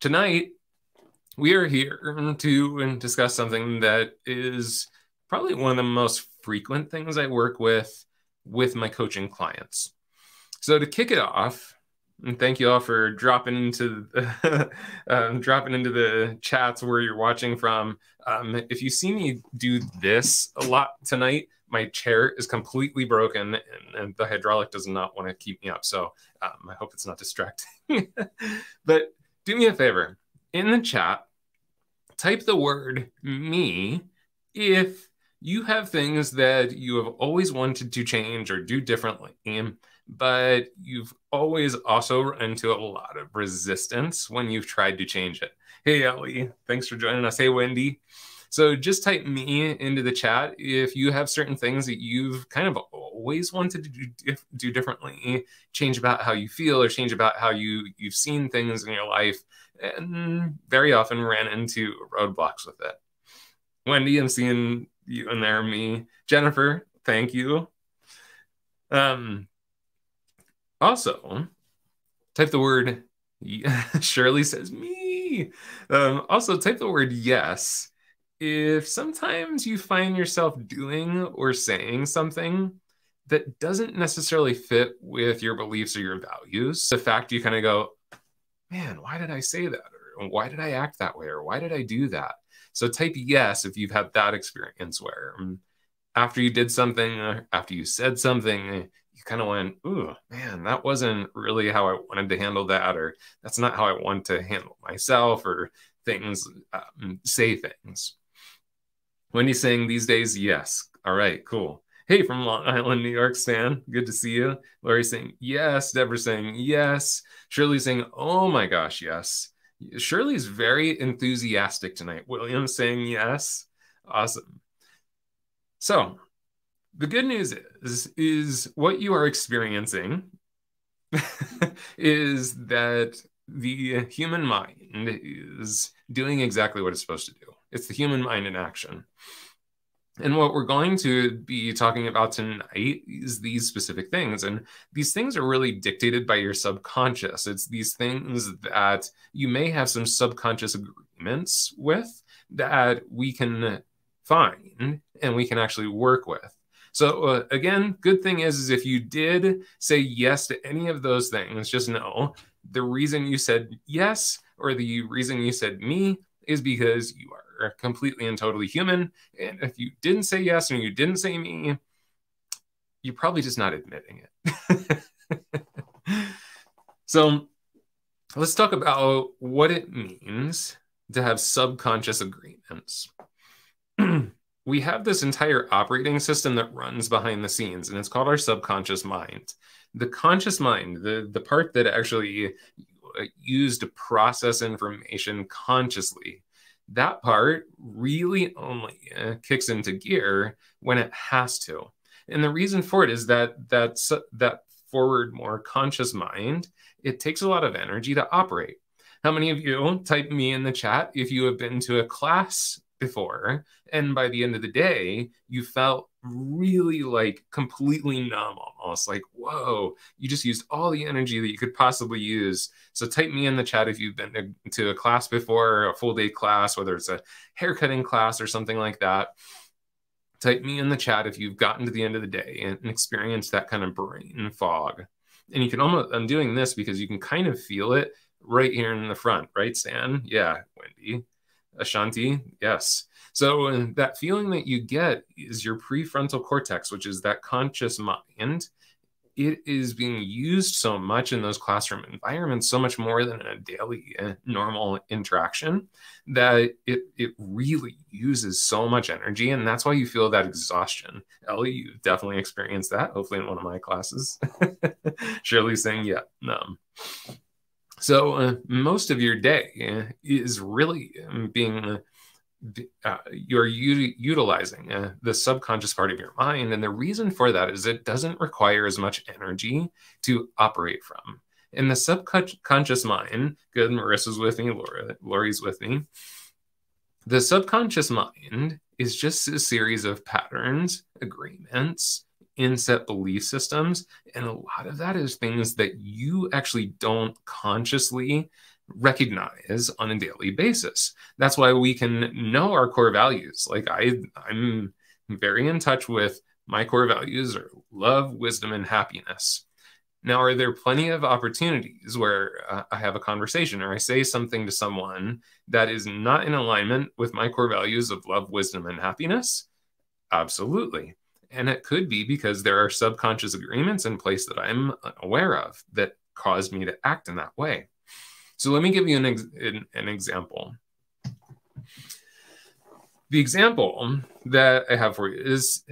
tonight we are here to discuss something that is probably one of the most frequent things I work with with my coaching clients. So to kick it off, and thank you all for dropping into the, um, dropping into the chats where you're watching from. Um, if you see me do this a lot tonight, my chair is completely broken and, and the hydraulic does not want to keep me up. So um, I hope it's not distracting. but do me a favor in the chat, type the word me if you have things that you have always wanted to change or do differently um, but you've always also run into a lot of resistance when you've tried to change it. Hey, Ellie, thanks for joining us. Hey, Wendy. So just type me into the chat if you have certain things that you've kind of always wanted to do, do differently, change about how you feel or change about how you, you've seen things in your life and very often ran into roadblocks with it. Wendy, I'm seeing you in there, me. Jennifer, thank you. Um, also, type the word, Shirley says me. Um, also, type the word yes if sometimes you find yourself doing or saying something that doesn't necessarily fit with your beliefs or your values. The fact you kind of go, man, why did I say that? Or why did I act that way? Or why did I do that? So type yes if you've had that experience where um, after you did something, after you said something, you kind of went, ooh, man, that wasn't really how I wanted to handle that, or that's not how I want to handle myself, or things, um, say things. Wendy's saying these days, yes. All right, cool. Hey, from Long Island, New York, Stan. Good to see you. Lori saying yes. Deborah saying yes. Shirley saying, oh my gosh, yes. Shirley's very enthusiastic tonight. William saying yes. Awesome. So the good news is is what you are experiencing is that the human mind is doing exactly what it's supposed to do it's the human mind in action and what we're going to be talking about tonight is these specific things. And these things are really dictated by your subconscious. It's these things that you may have some subconscious agreements with that we can find and we can actually work with. So uh, again, good thing is, is if you did say yes to any of those things, just know the reason you said yes or the reason you said me is because you are completely and totally human. And if you didn't say yes and you didn't say me, you're probably just not admitting it. so let's talk about what it means to have subconscious agreements. we have this entire operating system that runs behind the scenes, and it's called our subconscious mind. The conscious mind, the, the part that actually uh, used to process information consciously, that part really only uh, kicks into gear when it has to. And the reason for it is that that's, that forward, more conscious mind, it takes a lot of energy to operate. How many of you type me in the chat if you have been to a class before and by the end of the day you felt really like completely numb almost like whoa you just used all the energy that you could possibly use. So type me in the chat if you've been to a class before a full day class whether it's a haircutting class or something like that. Type me in the chat if you've gotten to the end of the day and experienced that kind of brain fog. And you can almost i'm doing this because you can kind of feel it right here in the front right stan? Yeah wendy Ashanti, yes. So uh, that feeling that you get is your prefrontal cortex, which is that conscious mind. It is being used so much in those classroom environments, so much more than in a daily uh, normal interaction, that it it really uses so much energy, and that's why you feel that exhaustion. Ellie, you've definitely experienced that. Hopefully, in one of my classes. Shirley's saying, "Yeah, no." So uh, most of your day is really um, being uh, you're u- utilizing uh, the subconscious part of your mind, and the reason for that is it doesn't require as much energy to operate from. In the subconscious mind, good, Marissa's with me, Laura, Lori's with me. The subconscious mind is just a series of patterns, agreements, inset belief systems. And a lot of that is things that you actually don't consciously recognize on a daily basis. That's why we can know our core values. Like I, I'm very in touch with my core values are love, wisdom, and happiness. Now, are there plenty of opportunities where uh, I have a conversation or I say something to someone that is not in alignment with my core values of love, wisdom, and happiness? Absolutely. And it could be because there are subconscious agreements in place that I'm aware of that caused me to act in that way. So let me give you an, ex- an, an example. The example that I have for you is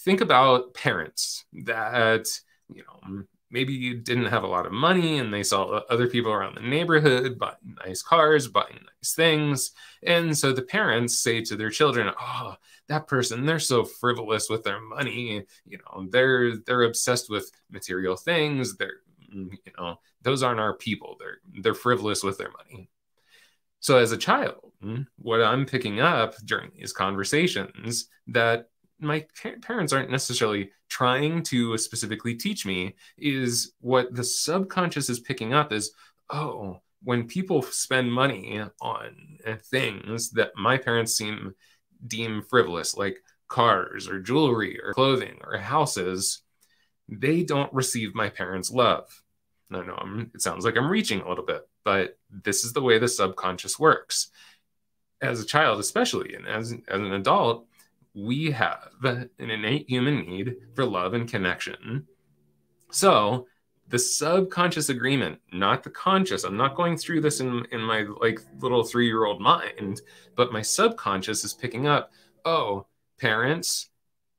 think about parents that, you know, maybe you didn't have a lot of money and they saw other people around the neighborhood buying nice cars, buying nice things. And so the parents say to their children, Oh, that person, they're so frivolous with their money. You know, they're they're obsessed with material things. They're mm, you know, those aren't our people. They're they're frivolous with their money. So as a child, what I'm picking up during these conversations that my parents aren't necessarily trying to specifically teach me is what the subconscious is picking up is oh when people spend money on things that my parents seem deem frivolous like cars or jewelry or clothing or houses they don't receive my parents love. I know I'm, it sounds like i'm reaching a little bit but this is the way the subconscious works. As a child especially and as, as an adult we have an innate human need for love and connection. So the subconscious agreement, not the conscious, I'm not going through this in, in my like little three year old mind, but my subconscious is picking up, oh, parents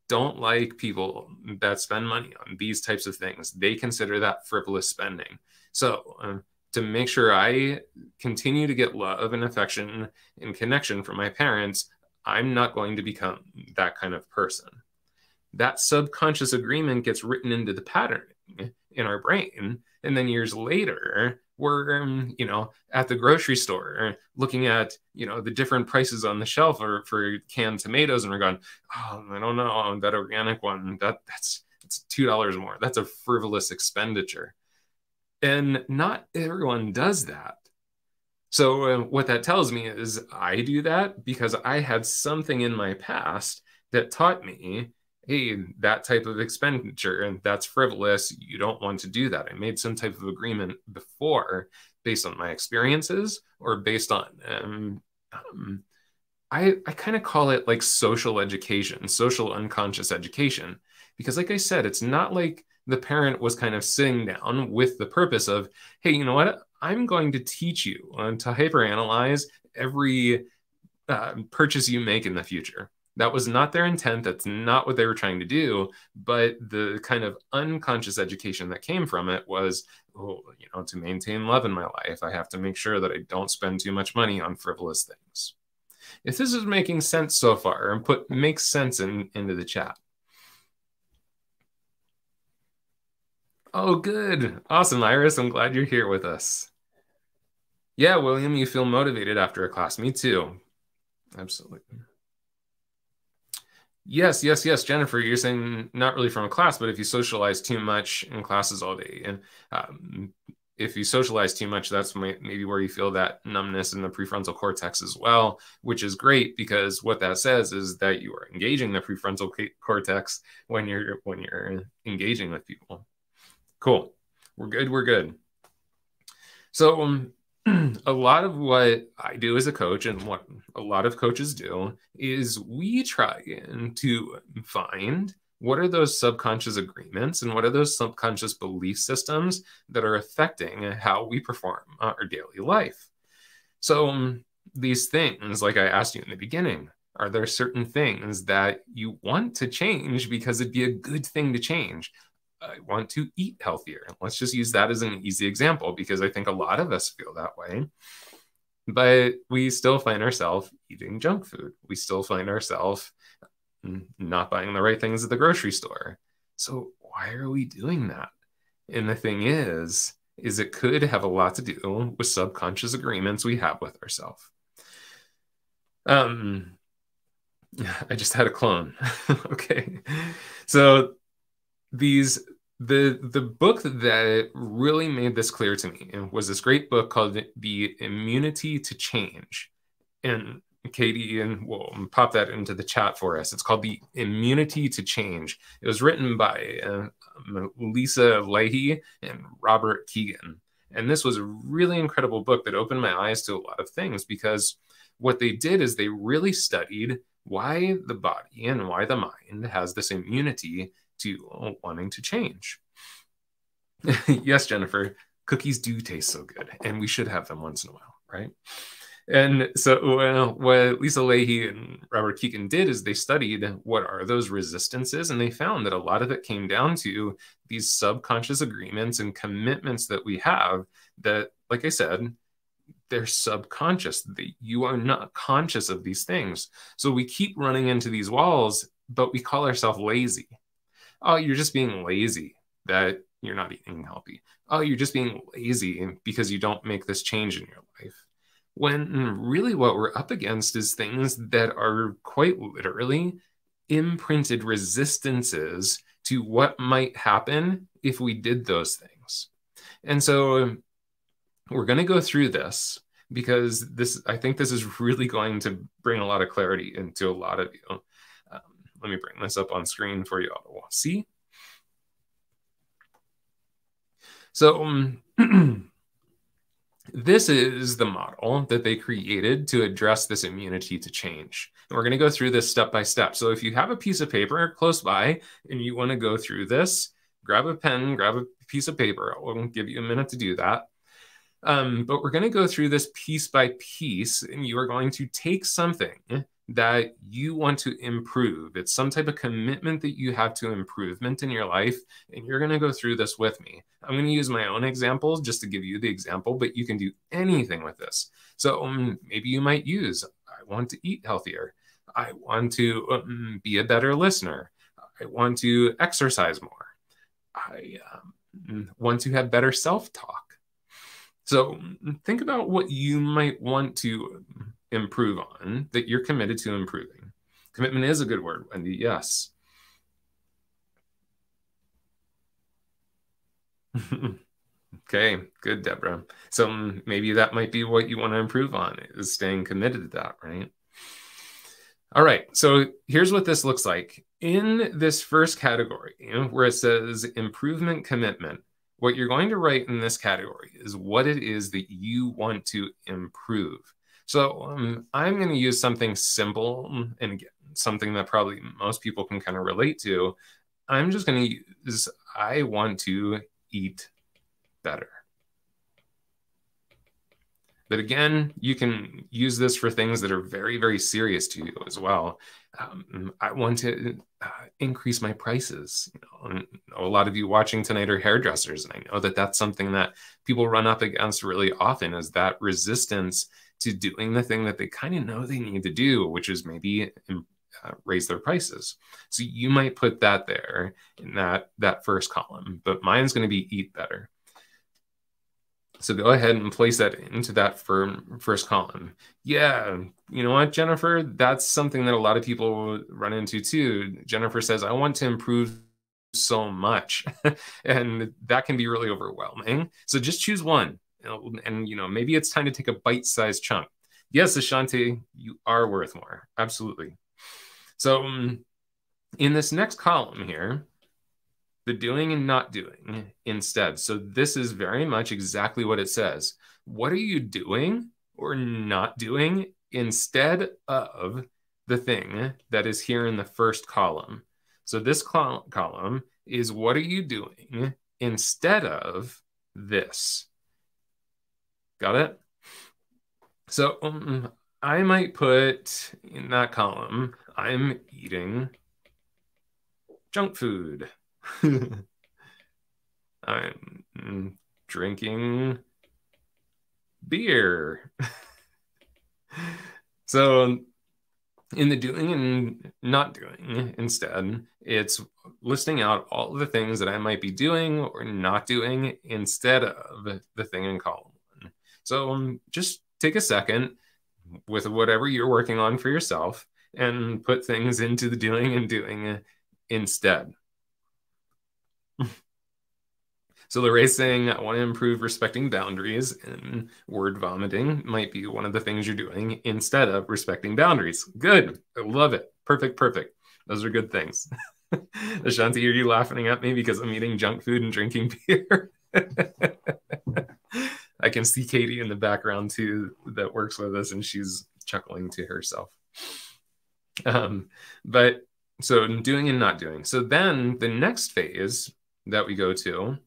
don't like people that spend money on these types of things. They consider that frivolous spending. So, uh, to make sure I continue to get love and affection and connection from my parents, I'm not going to become that kind of person. That subconscious agreement gets written into the pattern in our brain. And then years later, we're, um, you know, at the grocery store looking at, you know, the different prices on the shelf for, for canned tomatoes. And we're going, oh, I don't know, that organic one, that that's, it's $2 more. That's a frivolous expenditure. And not everyone does that. So, uh, what that tells me is I do that because I had something in my past that taught me, hey, that type of expenditure and that's frivolous. You don't want to do that. I made some type of agreement before based on my experiences or based on, um, um, I, I kind of call it like social education, social unconscious education. Because, like I said, it's not like the parent was kind of sitting down with the purpose of, hey, you know what? I'm going to teach you uh, to hyperanalyze every uh, purchase you make in the future. That was not their intent. That's not what they were trying to do. But the kind of unconscious education that came from it was, oh, you know, to maintain love in my life, I have to make sure that I don't spend too much money on frivolous things. If this is making sense so far, and put makes sense in, into the chat. Oh, good. Awesome, Iris. I'm glad you're here with us. Yeah, William, you feel motivated after a class. Me too. Absolutely. Yes, yes, yes, Jennifer. You're saying not really from a class, but if you socialize too much in classes all day, and um, if you socialize too much, that's maybe where you feel that numbness in the prefrontal cortex as well, which is great because what that says is that you are engaging the prefrontal cortex when you're when you're engaging with people. Cool. We're good. We're good. So um, a lot of what I do as a coach and what a lot of coaches do is we try to find what are those subconscious agreements and what are those subconscious belief systems that are affecting how we perform our daily life. So, um, these things, like I asked you in the beginning, are there certain things that you want to change because it'd be a good thing to change? I want to eat healthier. Let's just use that as an easy example because I think a lot of us feel that way. But we still find ourselves eating junk food. We still find ourselves not buying the right things at the grocery store. So why are we doing that? And the thing is, is it could have a lot to do with subconscious agreements we have with ourselves. Um, I just had a clone. okay. So these the the book that really made this clear to me was this great book called The Immunity to Change. And Katie and we'll pop that into the chat for us. It's called The Immunity to Change. It was written by uh, Lisa Lahey and Robert Kegan. And this was a really incredible book that opened my eyes to a lot of things because what they did is they really studied why the body and why the mind has this immunity to wanting to change. yes, Jennifer, cookies do taste so good, and we should have them once in a while, right? And so, well, what Lisa Lahey and Robert Kegan did is they studied what are those resistances, and they found that a lot of it came down to these subconscious agreements and commitments that we have that, like I said, they're subconscious. That you are not conscious of these things. So we keep running into these walls, but we call ourselves lazy. Oh, you're just being lazy that you're not eating healthy. Oh, you're just being lazy because you don't make this change in your life. When really what we're up against is things that are quite literally imprinted resistances to what might happen if we did those things. And so we're going to go through this because this I think this is really going to bring a lot of clarity into a lot of you. Let me bring this up on screen for you all to see. So um, this is the model that they created to address this immunity to change. And we're going to go through this step by step. So if you have a piece of paper close by and you want to go through this, grab a pen, grab a piece of paper. I'll give you a minute to do that. Um, but we're going to go through this piece by piece, and you are going to take something that you want to improve. It's some type of commitment that you have to improvement in your life, and you're going to go through this with me. I'm going to use my own examples just to give you the example, but you can do anything with this. So um, maybe you might use I want to eat healthier. I want to um, be a better listener. I want to exercise more. I um, want to have better self talk. So think about what you might want to improve on that you're committed to improving. Commitment is a good word, Wendy. Yes. okay, good, Deborah. So mm, maybe that might be what you want to improve on is staying committed to that, right? All right, so here's what this looks like. In this first category, where it says improvement commitment, what you're going to write in this category is what it is that you want to improve. So um, I'm going to use something simple and again, something that probably most people can kind of relate to. I'm just going to use I want to eat better. But again, you can use this for things that are very, very serious to you as well. Um, I want to uh, increase my prices. You know, a lot of you watching tonight are hairdressers, and I know that that's something that people run up against really often is that resistance to doing the thing that they kind of know they need to do, which is maybe um, uh, raise their prices. So you might put that there in that that first column, but mine's going to be eat better. So go ahead and place that into that first column. Yeah, you know what, Jennifer? That's something that a lot of people run into too. Jennifer says, I want to improve so much. and that can be really overwhelming. So just choose one. And, you know, maybe it's time to take a bite sized chunk. Yes, Ashanti, you are worth more. Absolutely. So um, in this next column here, the doing and not doing instead. So this is very much exactly what it says. What are you doing or not doing instead of the thing that is here in the first column? So this col column is what are you doing instead of this? Got it? So um, I might put in that column, I'm eating junk food. I'm drinking beer. so, in the doing and not doing, instead, it's listing out all the things that I might be doing or not doing instead of the thing in column. So, um, just take a second with whatever you're working on for yourself and put things into the doing and doing instead. So Lorraine's saying, I want to improve respecting boundaries, and word vomiting might be one of the things you're doing instead of respecting boundaries. Good. I love it. Perfect, perfect. Those are good things. Ashanti, are you laughing at me because I'm eating junk food and drinking beer? I can see Katie in the background too that works with us, and she's chuckling to herself. Um, but so doing and not doing. So then the next phase that we go to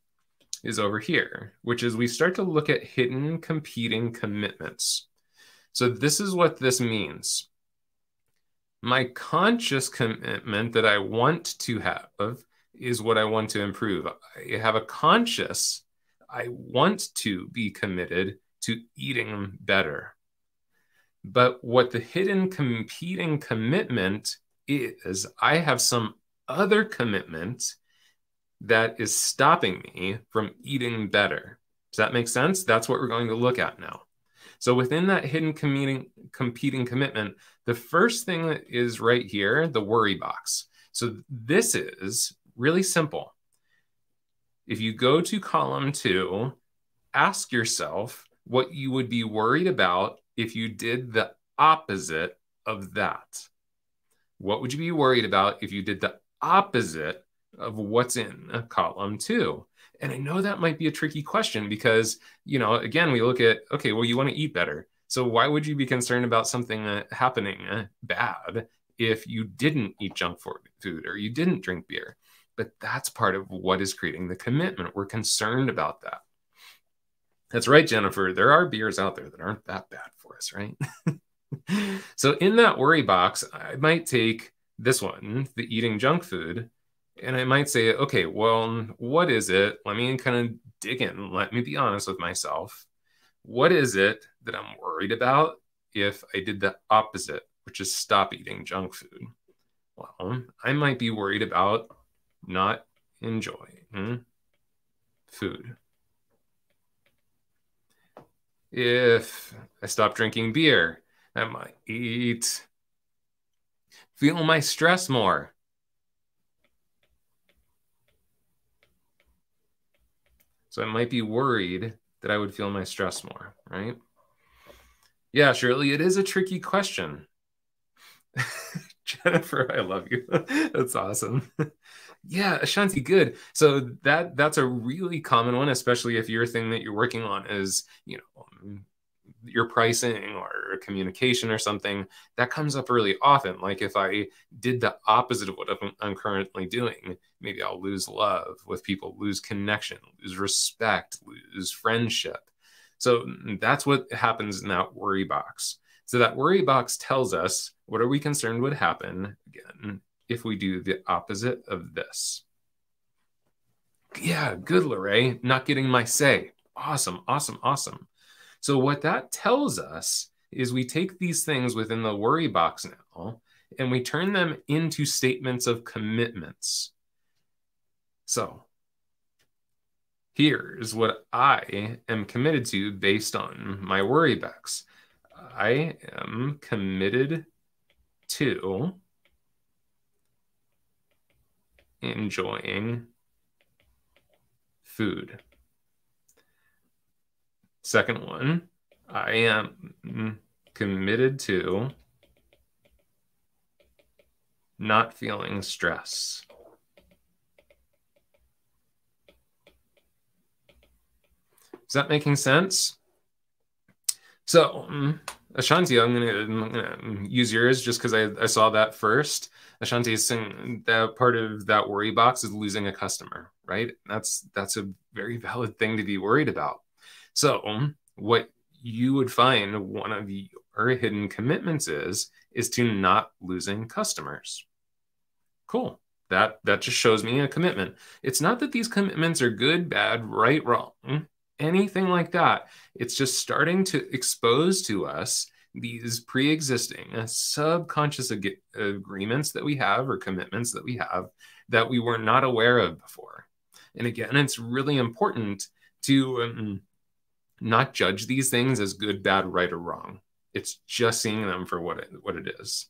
is over here, which is we start to look at hidden competing commitments. So this is what this means. My conscious commitment that I want to have is what I want to improve. I have a conscious, I want to be committed to eating better. But what the hidden competing commitment is, I have some other commitment that is stopping me from eating better. Does that make sense? That's what we're going to look at now. So within that hidden competing, competing commitment, the first thing is right here, the worry box. So this is really simple. If you go to column two, ask yourself what you would be worried about if you did the opposite of that. What would you be worried about if you did the opposite of what's in column two? And I know that might be a tricky question because, you know, again, we look at, okay, well, you want to eat better. So why would you be concerned about something happening bad if you didn't eat junk food or you didn't drink beer? But that's part of what is creating the commitment. We're concerned about that. That's right, Jennifer. There are beers out there that aren't that bad for us, right? so in that worry box, I might take this one, the eating junk food, and I might say, okay, well, what is it? Let me kind of dig in. Let me be honest with myself. What is it that I'm worried about if I did the opposite, which is stop eating junk food? Well, I might be worried about not enjoying hmm, food. If I stop drinking beer, I might eat, feel my stress more. So I might be worried that I would feel my stress more, right? Yeah, Shirley, it is a tricky question. Jennifer, I love you. That's awesome. yeah, Ashanti, good. So that that's a really common one, especially if your thing that you're working on is, you know, um, your pricing or communication or something that comes up really often. Like if i did the opposite of what i'm currently doing maybe i'll lose love with people lose connection lose respect lose friendship. So mm, that's what happens in that worry box. So that worry box tells us what are we concerned would happen again if we do the opposite of this yeah good Lorraine not getting my say awesome awesome awesome so, what that tells us is we take these things within the worry box now and we turn them into statements of commitments. So, here's what I am committed to based on my worry box. I am committed to enjoying food. Second one, I am committed to not feeling stress. Is that making sense? So, um, Ashanti, I'm gonna, I'm gonna use yours just because I, I saw that first. Ashanti is saying that part of that worry box is losing a customer, right? That's that's a very valid thing to be worried about. So, what you would find one of your hidden commitments is is to not losing customers. Cool. That that just shows me a commitment. It's not that these commitments are good, bad, right, wrong, anything like that. It's just starting to expose to us these pre-existing uh, subconscious ag- agreements that we have or commitments that we have that we were not aware of before. And again, it's really important to um, not judge these things as good, bad, right, or wrong. It's just seeing them for what it, what it is.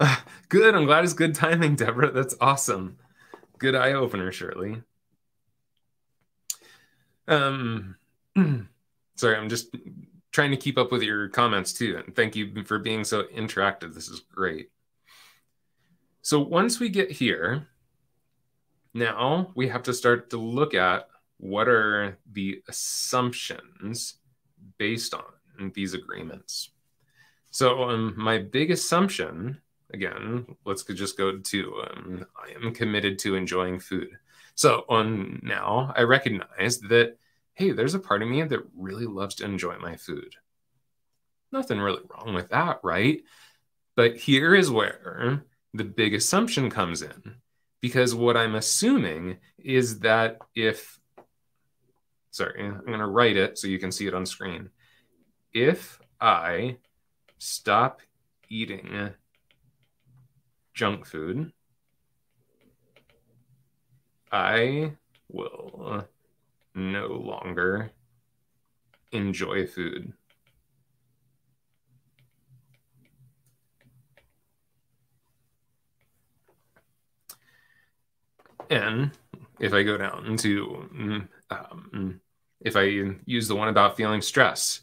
Uh, good. I'm glad it's good timing, Deborah. That's awesome. Good eye opener, Shirley. Um, sorry, I'm just trying to keep up with your comments too. And thank you for being so interactive. This is great. So once we get here, now we have to start to look at what are the assumptions based on these agreements. So um, my big assumption, again, let's just go to um, I am committed to enjoying food. So on now I recognize that, hey, there's a part of me that really loves to enjoy my food. Nothing really wrong with that, right? But here is where the big assumption comes in. Because what I'm assuming is that if, sorry, I'm going to write it so you can see it on screen. If I stop eating junk food, I will no longer enjoy food. And if I go down to, um, if I use the one about feeling stress,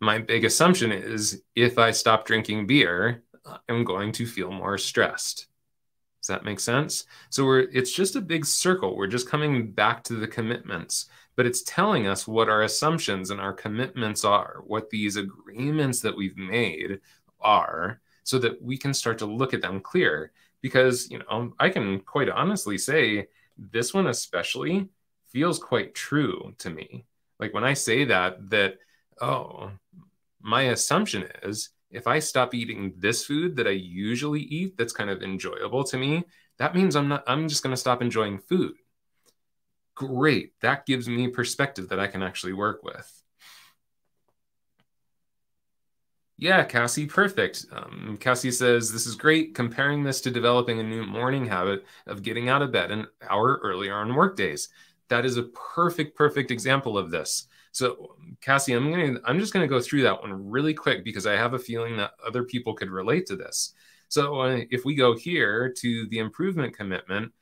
my big assumption is if I stop drinking beer, I'm going to feel more stressed. Does that make sense? So we're it's just a big circle. We're just coming back to the commitments, but it's telling us what our assumptions and our commitments are, what these agreements that we've made are, so that we can start to look at them clear. Because, you know, I can quite honestly say this one especially feels quite true to me. Like when I say that, that, oh, my assumption is if I stop eating this food that I usually eat that's kind of enjoyable to me, that means I'm not I'm just going to stop enjoying food. Great. That gives me perspective that I can actually work with. Yeah, Cassie, perfect. Um, Cassie says, This is great. Comparing this to developing a new morning habit of getting out of bed an hour earlier on work days. That is a perfect, perfect example of this. So, Cassie, I'm going to I'm just going to go through that one really quick because I have a feeling that other people could relate to this. So, uh, if we go here to the improvement commitment,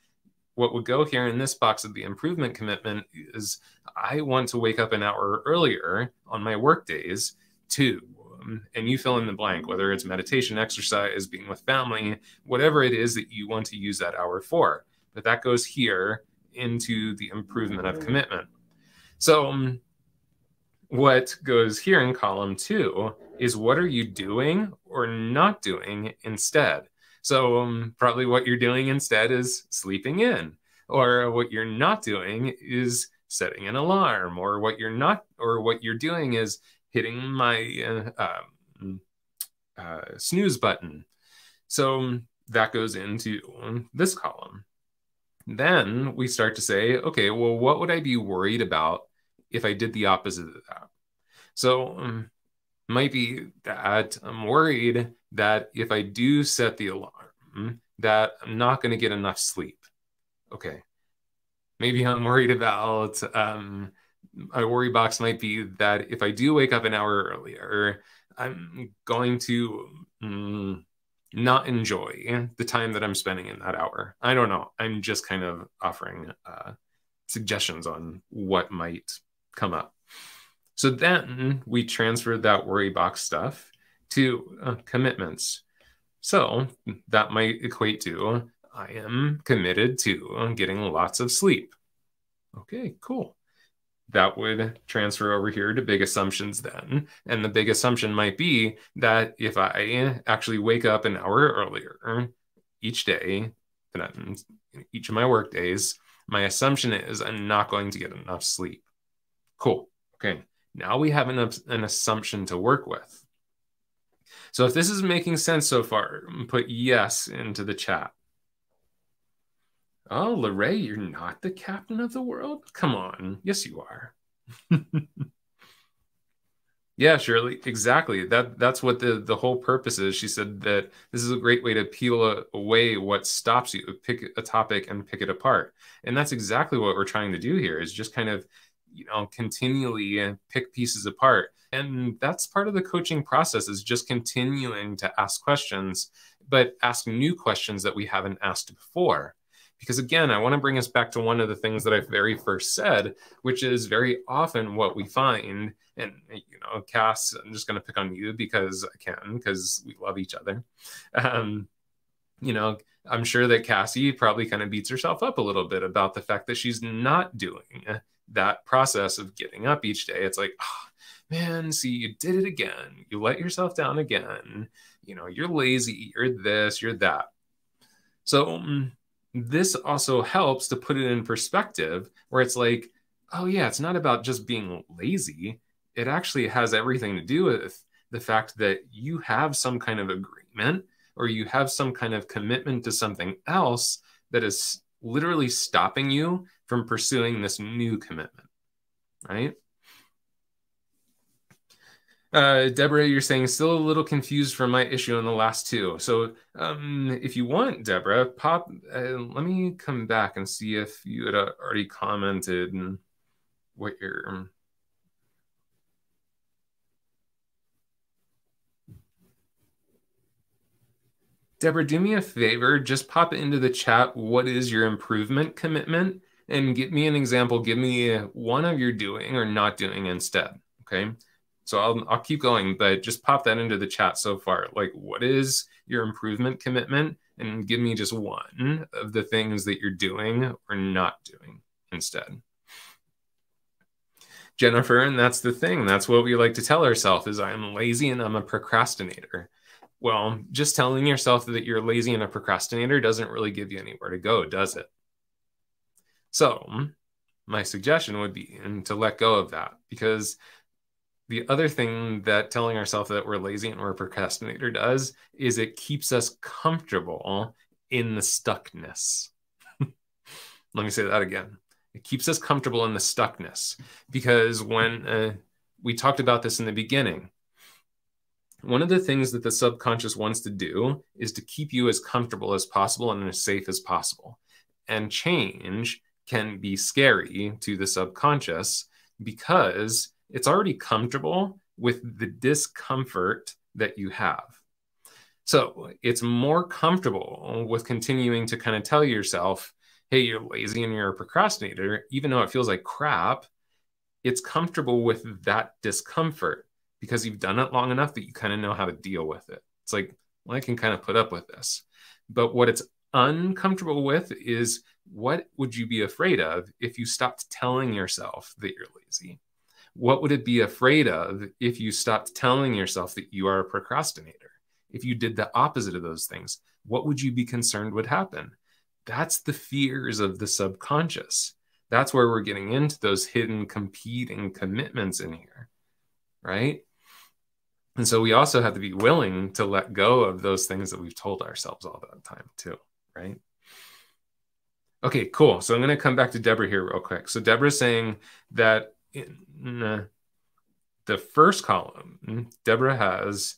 what would go here in this box of the improvement commitment is I want to wake up an hour earlier on my work days to um, and you fill in the blank, whether it's meditation, exercise, being with family, whatever it is that you want to use that hour for. But that goes here into the improvement of commitment. So um, what goes here in column two is what are you doing or not doing instead? So um, probably what you're doing instead is sleeping in, or what you're not doing is setting an alarm, or what you're not, or what you're doing is hitting my uh, um, uh, snooze button. So that goes into this column. Then we start to say, okay, well, what would I be worried about if I did the opposite of that. So um, might be that I'm worried that if I do set the alarm, that I'm not going to get enough sleep. Okay. Maybe I'm worried about um, a worry box might be that if I do wake up an hour earlier, I'm going to mm, not enjoy the time that I'm spending in that hour. I don't know. I'm just kind of offering uh, suggestions on what might come up. So then we transfer that worry box stuff to uh, commitments. So that might equate to I am committed to getting lots of sleep. Okay, cool. That would transfer over here to big assumptions then. And the big assumption might be that if I actually wake up an hour earlier each day, each of my work days, my assumption is I'm not going to get enough sleep. Cool. Okay. Now we have an, an assumption to work with. So if this is making sense so far, put yes into the chat. Oh, Lorray, you're not the captain of the world? Come on. Yes, you are. yeah, Shirley, exactly. That that's what the the whole purpose is. She said that this is a great way to peel away what stops you, pick a topic and pick it apart. And that's exactly what we're trying to do here is just kind of you know continually pick pieces apart and that's part of the coaching process is just continuing to ask questions but ask new questions that we haven't asked before Because again, I want to bring us back to one of the things that I very first said, which is very often what we find. And, you know, Cass, I'm just going to pick on you because I can, because we love each other. Um, you know, I'm sure that Cassie probably kind of beats herself up a little bit about the fact that she's not doing that process of getting up each day. It's like, oh, man, see, you did it again. You let yourself down again. You know, you're lazy, you're this, you're that. So, um, this also helps to put it in perspective where it's like, oh, yeah, it's not about just being lazy. It actually has everything to do with the fact that you have some kind of agreement or you have some kind of commitment to something else that is literally stopping you from pursuing this new commitment, right? Uh, Deborah, you're saying still a little confused from my issue in the last two. So, um, if you want, Deborah, pop. Uh, let me come back and see if you had uh, already commented and what your. Um... Deborah, do me a favor. Just pop into the chat. What is your improvement commitment? And give me an example. Give me one of your doing or not doing instead. Okay. So I'll, I'll keep going, but just pop that into the chat so far. Like, what is your improvement commitment? And give me just one of the things that you're doing or not doing instead. Jennifer, and that's the thing. That's what we like to tell ourselves is I'm lazy and I'm a procrastinator. Well, just telling yourself that you're lazy and a procrastinator doesn't really give you anywhere to go, does it? So, my suggestion would be to let go of that because the other thing that telling ourselves that we're lazy and we're a procrastinator does is it keeps us comfortable in the stuckness. Let me say that again. It keeps us comfortable in the stuckness because when uh, we talked about this in the beginning, one of the things that the subconscious wants to do is to keep you as comfortable as possible and as safe as possible. And change can be scary to the subconscious because it's already comfortable with the discomfort that you have. So it's more comfortable with continuing to kind of tell yourself, hey, you're lazy and you're a procrastinator, even though it feels like crap. It's comfortable with that discomfort because you've done it long enough that you kind of know how to deal with it. It's like, well, I can kind of put up with this. But what it's uncomfortable with is what would you be afraid of if you stopped telling yourself that you're lazy? What would it be afraid of if you stopped telling yourself that you are a procrastinator? If you did the opposite of those things, what would you be concerned would happen? That's the fears of the subconscious. That's where we're getting into those hidden competing commitments in here, right? And so we also have to be willing to let go of those things that we've told ourselves all that time, too, right? Okay, cool. So I'm going to come back to Deborah here real quick. So Deborah's saying that in uh, the first column, Deborah has.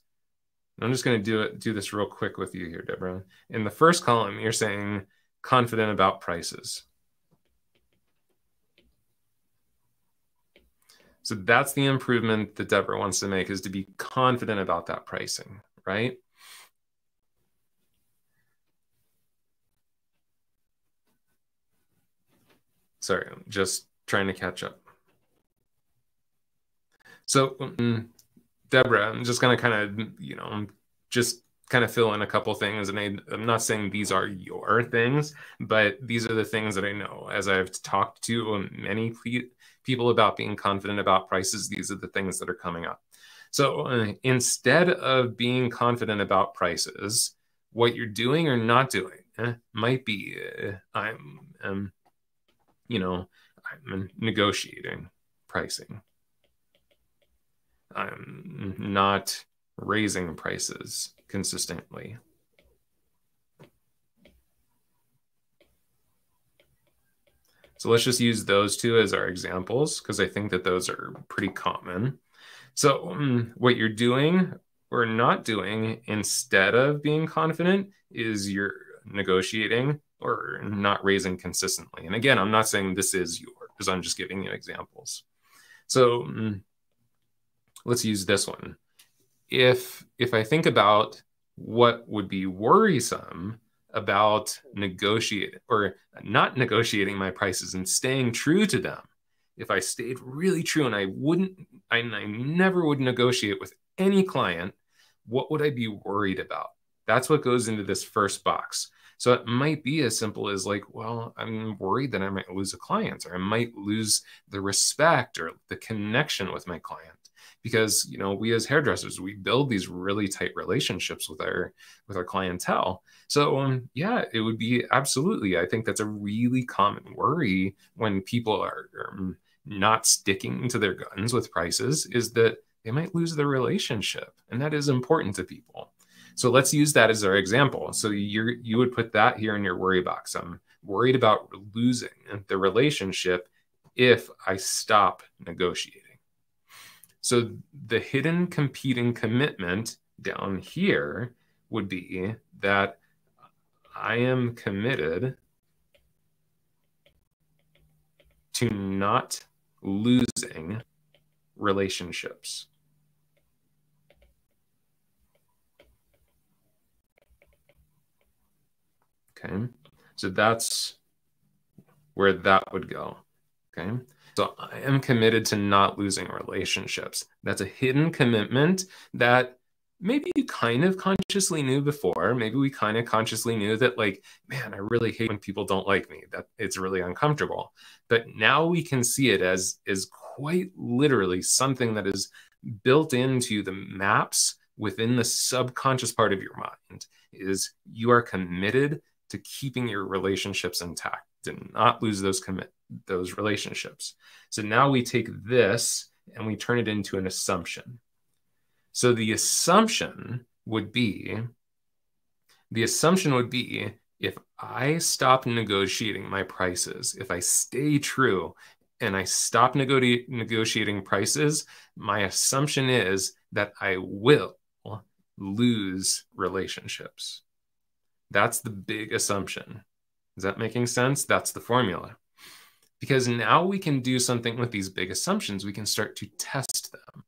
I'm just going to do it. Do this real quick with you here, Deborah. In the first column, you're saying confident about prices. So that's the improvement that Deborah wants to make is to be confident about that pricing, right? Sorry, I'm just trying to catch up. So, um, Deborah, I'm just going to kind of, you know, just kind of fill in a couple things. And I, am not saying these are your things, but these are the things that I know as I've talked to many people about being confident about prices. These are the things that are coming up. So uh, instead of being confident about prices, what you're doing or not doing eh, might be uh, I'm, um, you know, I'm negotiating pricing. I'm not raising prices consistently. So let's just use those two as our examples because I think that those are pretty common. So um, what you're doing or not doing instead of being confident is you're negotiating or not raising consistently. And again, I'm not saying this is yours. Because I'm just giving you examples. So um, let's use this one. If if I think about what would be worrisome about negotiating or not negotiating my prices and staying true to them, if I stayed really true and I wouldn't, I, I never would negotiate with any client, what would I be worried about? That's what goes into this first box. So it might be as simple as like, well, I'm worried that I might lose a client or I might lose the respect or the connection with my client. Because you know we as hairdressers we build these really tight relationships with our with our clientele. So um, yeah it would be absolutely i think that's a really common worry when people are um, not sticking to their guns with prices is that they might lose their relationship and that is important to people so let's use that as our example. So you you would put that here in your worry box. I'm worried about losing the relationship if i stop negotiating. So the hidden competing commitment down here would be that I am committed to not losing relationships. Okay, so that's where that would go. Okay. So I am committed to not losing relationships. That's a hidden commitment that maybe you kind of consciously knew before. Maybe we kind of consciously knew that, like, man, I really hate when people don't like me. That it's really uncomfortable. But now we can see it as is quite literally something that is built into the maps within the subconscious part of your mind. Is you are committed to keeping your relationships intact, to not lose those commit those relationships. So now we take this and we turn it into an assumption. So the assumption would be the assumption would be if I stop negotiating my prices, if I stay true and I stop nego- negotiating prices, my assumption is that I will lose relationships. That's the big assumption. Is that making sense? That's the formula because now we can do something with these big assumptions. We can start to test them.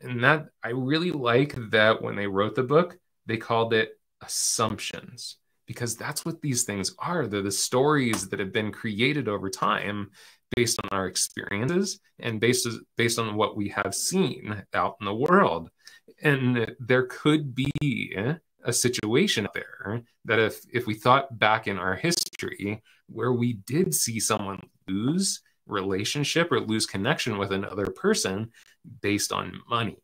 And that I really like that when they wrote the book, they called it assumptions because that's what these things are. They're the stories that have been created over time based on our experiences and based, based on what we have seen out in the world. And there could be a situation there that if if we thought back in our history where we did see someone lose relationship or lose connection with another person based on money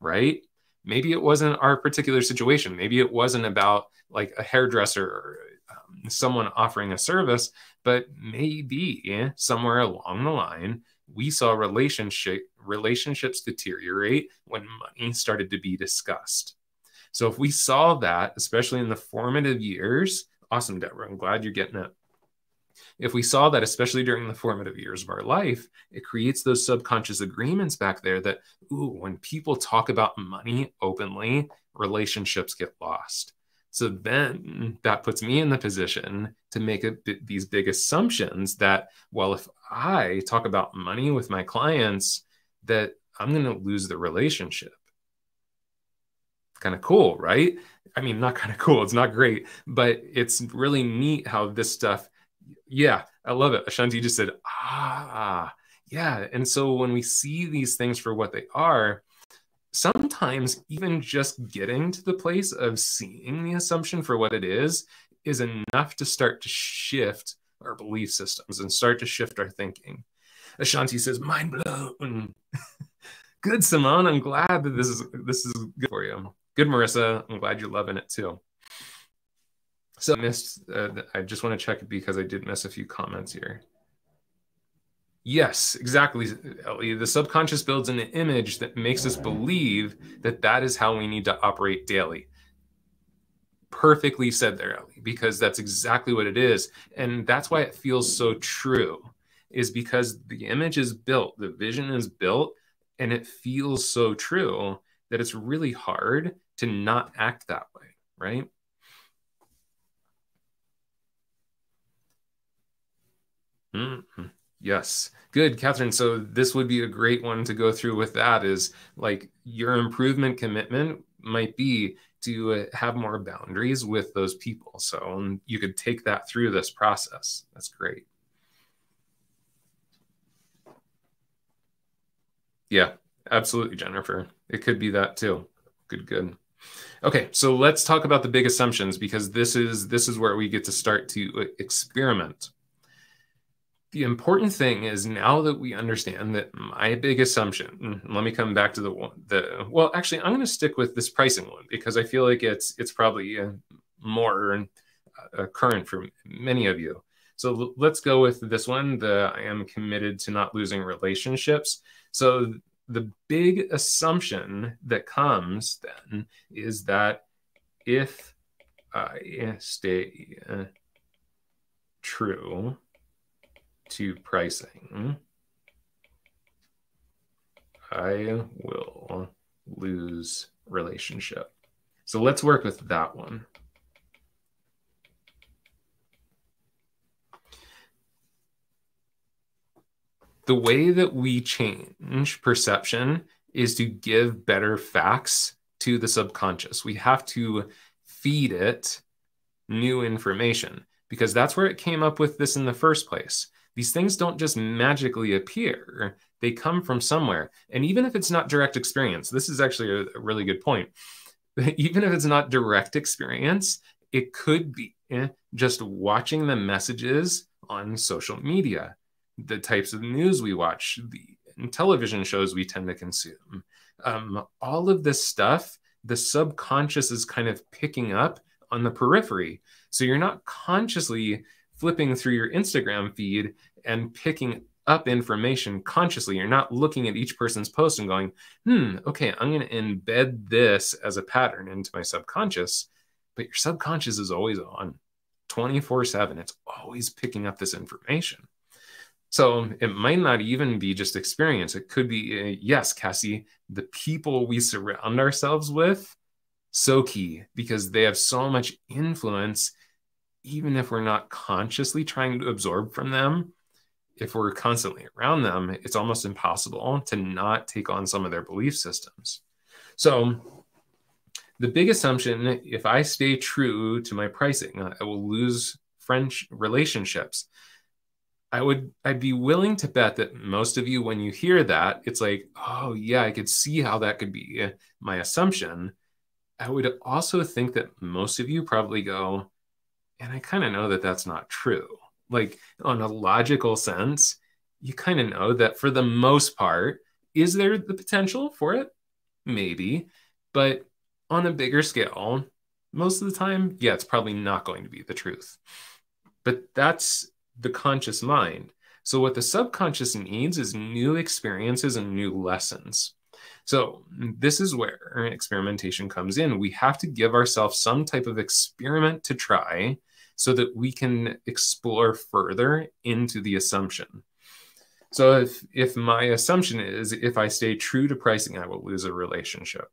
right? Maybe it wasn't our particular situation. Maybe it wasn't about like a hairdresser or um, someone offering a service but maybe somewhere along the line we saw relationship relationships deteriorate when money started to be discussed so if we saw that, especially in the formative years, awesome, Deborah. I'm glad you're getting it. If we saw that, especially during the formative years of our life, it creates those subconscious agreements back there that, ooh, when people talk about money openly, relationships get lost. So then that puts me in the position to make a, these big assumptions that, well, if I talk about money with my clients, that I'm going to lose the relationship kind of cool, right? I mean, not kind of cool. It's not great, but it's really neat how this stuff. Yeah, I love it. Ashanti just said, ah, yeah. And so when we see these things for what they are, sometimes even just getting to the place of seeing the assumption for what it is is enough to start to shift our belief systems and start to shift our thinking. Ashanti says, mind blown. good, Simone. I'm glad that this is this is good for you. Good, Marissa. I'm glad you're loving it too. So I missed, uh, I just want to check because I did miss a few comments here. Yes, exactly, Ellie. The subconscious builds an image that makes us believe that that is how we need to operate daily. Perfectly said there, Ellie, because that's exactly what it is. And that's why it feels so true, is because the image is built, the vision is built, and it feels so true that it's really hard to not act that way, right? Mm-hmm. Yes. Good, Catherine. So this would be a great one to go through with that is like your improvement commitment might be to uh, have more boundaries with those people. So um, you could take that through this process. That's great. Yeah, absolutely, Jennifer. It could be that too. Good, good. Okay, so let's talk about the big assumptions because this is this is where we get to start to uh, experiment. The important thing is now that we understand that my big assumption. Let me come back to the one. The well, actually, I'm going to stick with this pricing one because I feel like it's it's probably uh, more uh, current for many of you. So let's go with this one. The I am committed to not losing relationships. So the big assumption that comes then is that if I stay uh, true to pricing, I will lose relationship. So let's work with that one. The way that we change perception is to give better facts to the subconscious. We have to feed it new information because that's where it came up with this in the first place. These things don't just magically appear, they come from somewhere. And even if it's not direct experience, this is actually a, really good point. Even if it's not direct experience, it could be eh, just watching the messages on social media the types of news we watch, the television shows we tend to consume. Um, all of this stuff, the subconscious is kind of picking up on the periphery. So you're not consciously flipping through your Instagram feed and picking up information consciously. You're not looking at each person's post and going, hmm, okay, I'm going to embed this as a pattern into my subconscious. But your subconscious is always on 24 7. It's always picking up this information. So it might not even be just experience. It could be, uh, yes, Cassie, the people we surround ourselves with, so key because they have so much influence, even if we're not consciously trying to absorb from them. If we're constantly around them, it's almost impossible to not take on some of their belief systems. So, the big assumption if I stay true to my pricing, I will lose French relationships I would I'd be willing to bet that most of you when you hear that it's like oh yeah I could see how that could be eh, my assumption. I would also think that most of you probably go and I kind of know that that's not true. Like on a logical sense you kind of know that for the most part is there the potential for it? Maybe. But on a bigger scale most of the time yeah it's probably not going to be the truth. But that's the conscious mind. So, what the subconscious needs is new experiences and new lessons. So, this is where experimentation comes in. We have to give ourselves some type of experiment to try so that we can explore further into the assumption. So, if, if my assumption is if I stay true to pricing, I will lose a relationship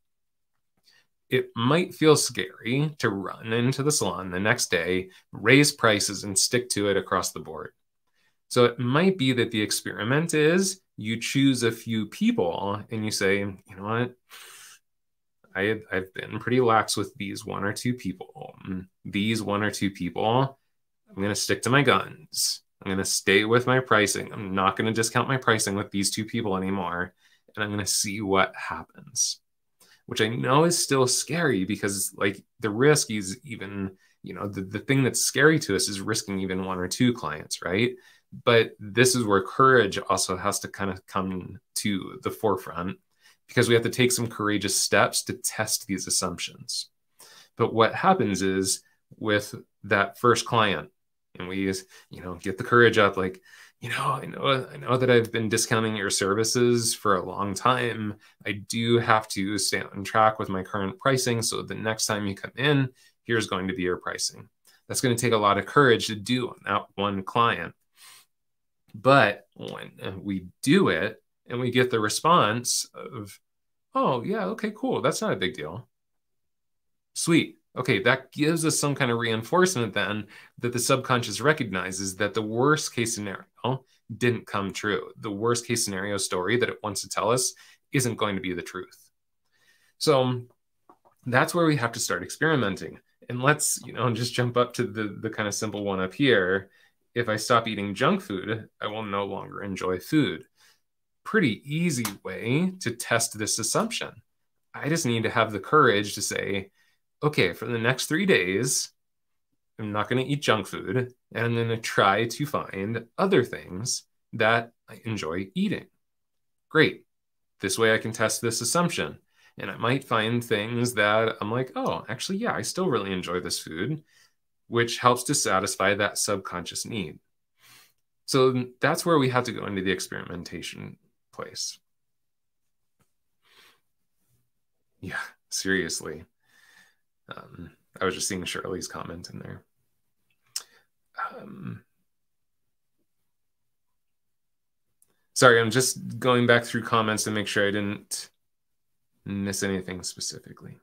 it might feel scary to run into the salon the next day, raise prices, and stick to it across the board. So it might be that the experiment is you choose a few people and you say, you know what? I, I've been pretty lax with these one or two people. These one or two people, I'm going to stick to my guns. I'm going to stay with my pricing. I'm not going to discount my pricing with these two people anymore. And I'm going to see what happens which I know is still scary because like the risk is even, you know, the, the thing that's scary to us is risking even one or two clients, right? But this is where courage also has to kind of come to the forefront because we have to take some courageous steps to test these assumptions. But what happens is with that first client, and we, you know, get the courage up, like, you know, I know I know that I've been discounting your services for a long time. I do have to stay on track with my current pricing. So the next time you come in, here's going to be your pricing. That's going to take a lot of courage to do on that one client. But when uh, we do it and we get the response of, oh, yeah, okay, cool. That's not a big deal. Sweet okay, that gives us some kind of reinforcement then that the subconscious recognizes that the worst case scenario didn't come true. The worst case scenario story that it wants to tell us isn't going to be the truth. So that's where we have to start experimenting. And let's, you know, just jump up to the, the kind of simple one up here. If I stop eating junk food, I will no longer enjoy food. Pretty easy way to test this assumption. I just need to have the courage to say, okay, for the next three days, I'm not going to eat junk food and I'm going to try to find other things that I enjoy eating. Great. This way I can test this assumption. And I might find things that I'm like, oh, actually, yeah, I still really enjoy this food, which helps to satisfy that subconscious need. So that's where we have to go into the experimentation place. Yeah, seriously. Um, I was just seeing Shirley's comment in there. Um, sorry, I'm just going back through comments to make sure I didn't miss anything specifically.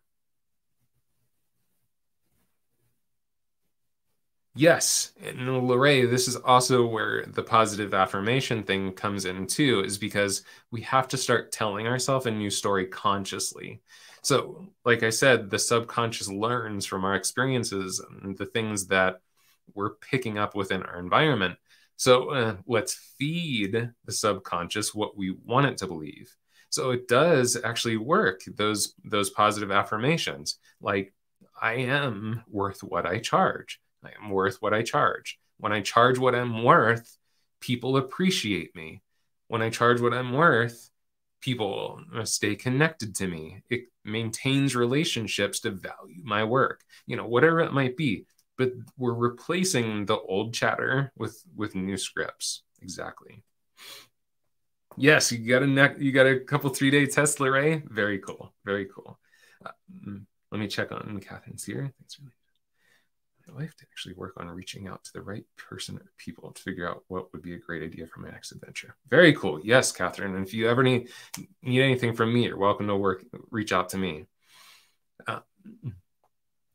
Yes, and Lorraine, this is also where the positive affirmation thing comes in too, is because we have to start telling ourselves a new story consciously. So, like I said, the subconscious learns from our experiences and the things that we're picking up within our environment. So, uh, let's feed the subconscious what we want it to believe. So it does actually work those those positive affirmations like I am worth what I charge. I am worth what I charge. When I charge what I'm worth, people appreciate me. When I charge what I'm worth, people stay connected to me. It maintains relationships to value my work. You know, whatever it might be. But we're replacing the old chatter with with new scripts. Exactly. Yes, you got a neck. You got a couple three day test, Ray. Very cool. Very cool. Uh, mm, let me check on Catherine's here. Thanks really. My life to actually work on reaching out to the right person or people to figure out what would be a great idea for my next adventure. Very cool. Yes, Catherine. And if you ever need need anything from me, you're welcome to work. Reach out to me. Uh,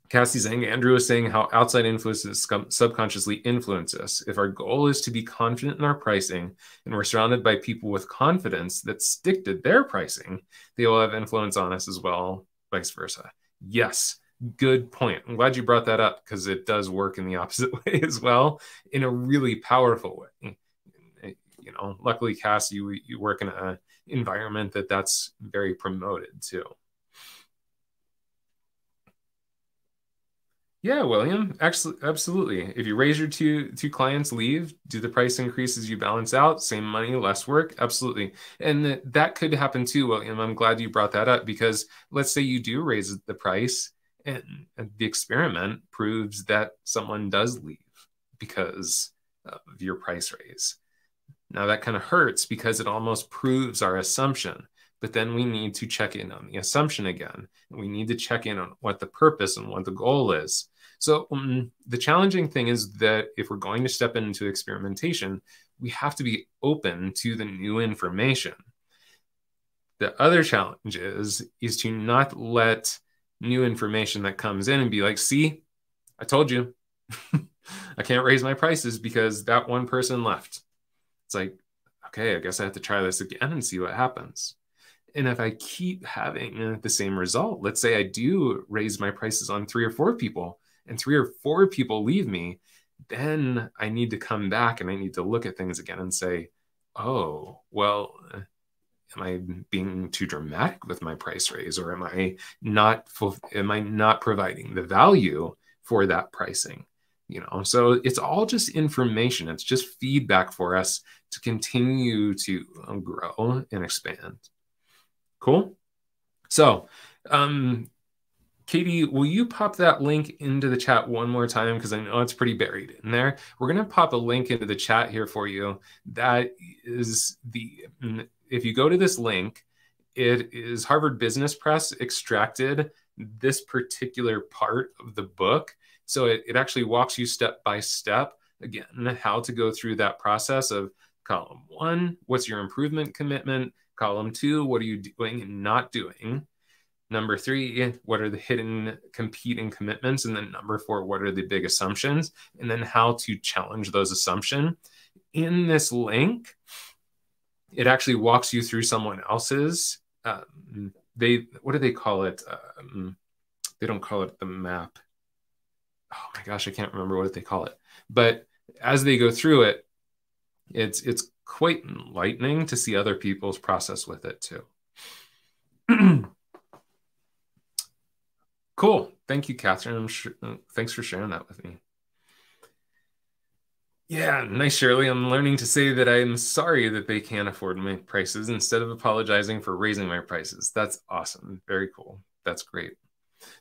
Cassie's saying, Andrew is saying how outside influences subconsciously influence us. If our goal is to be confident in our pricing and we're surrounded by people with confidence that stick to their pricing, they will have influence on us as well, vice versa. Yes, good point. I'm glad you brought that up because it does work in the opposite way as well, in a really powerful way. You know, luckily, Cassie, you, you work in an environment that that's very promoted too. Yeah, William, absolutely. If you raise your two two clients, leave, do the price increases, you balance out, same money, less work, absolutely. And that could happen too, William. I'm glad you brought that up because let's say you do raise the price and the experiment proves that someone does leave because of your price raise. Now that kind of hurts because it almost proves our assumption but then we need to check in on the assumption again. We need to check in on what the purpose and what the goal is. So um, the challenging thing is that if we're going to step into experimentation, we have to be open to the new information. The other challenge is, is to not let new information that comes in and be like, see, I told you, I can't raise my prices because that one person left. It's like, okay, I guess I have to try this again and see what happens. And if I keep having the same result, let's say I do raise my prices on three or four people and three or four people leave me, then I need to come back and I need to look at things again and say, oh, well, am I being too dramatic with my price raise or am I not am I not providing the value for that pricing? You know, so it's all just information. It's just feedback for us to continue to um, grow and expand. Cool. So, um, Katie, will you pop that link into the chat one more time? Because I know it's pretty buried in there. We're going to pop a link into the chat here for you. That is the, if you go to this link, it is Harvard Business Press extracted this particular part of the book. So it, it actually walks you step by step, again, how to go through that process of column one, what's your improvement commitment? Column two, what are you doing and not doing? Number three, what are the hidden competing commitments? And then number four, what are the big assumptions? And then how to challenge those assumptions. In this link, it actually walks you through someone else's. Um, they what do they call it? Um, they don't call it the map. Oh my gosh, I can't remember what they call it. But as they go through it, it's it's quite enlightening to see other people's process with it too. cool. Thank you, Catherine. thanks for sharing that with me. Yeah, nice, Shirley. I'm learning to say that I'm sorry that they can't afford my prices instead of apologizing for raising my prices. That's awesome. Very cool. That's great.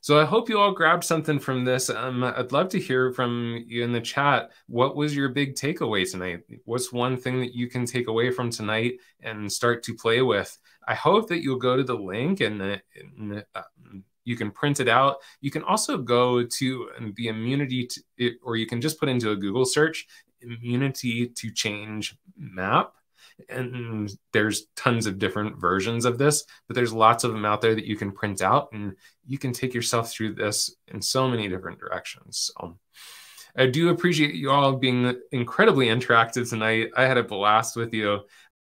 So I hope you all grabbed something from this. Um, I'd love to hear from you in the chat. What was your big takeaway tonight? What's one thing that you can take away from tonight and start to play with? I hope that you'll go to the link and, and um, you can print it out. You can also go to the immunity, to, or you can just put into a Google search immunity to change map. And there's tons of different versions of this but there's lots of them out there that you can print out and you can take yourself through this in so many different directions. So i do appreciate you all being incredibly interactive tonight. I had a blast with you